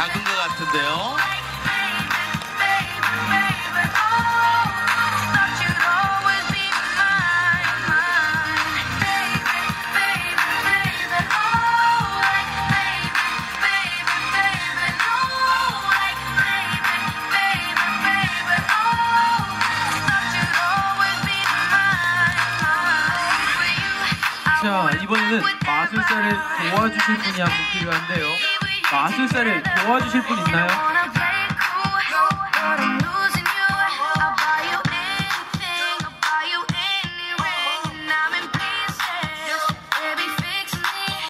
작은 것 같은데요. 자 이번에는 마술사를 도와주실 분이 한 분 필요한데요 마술사를 도와주실 분 있나요?